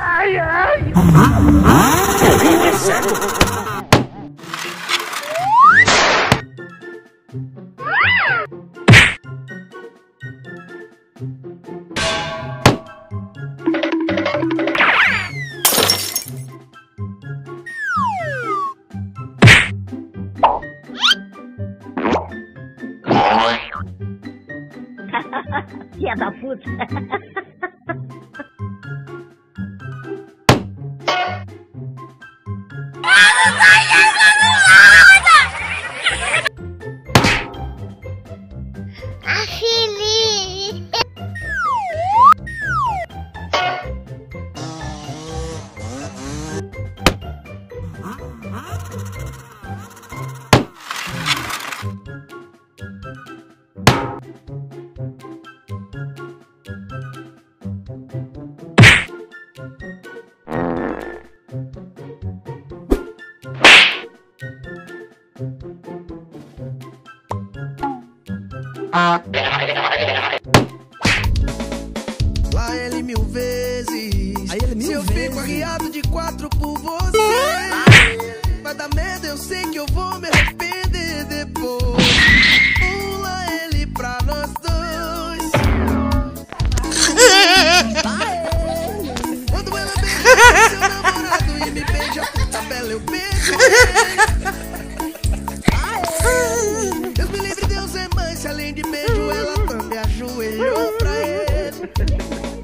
Ai, ai! 见到夫子 Lá ele mil vezes. Aí ele mil Se eu vezes. fico arriado de quatro por você, vai dar medo, eu sei que eu vou de beijo, ela também ajoelhou pra ele.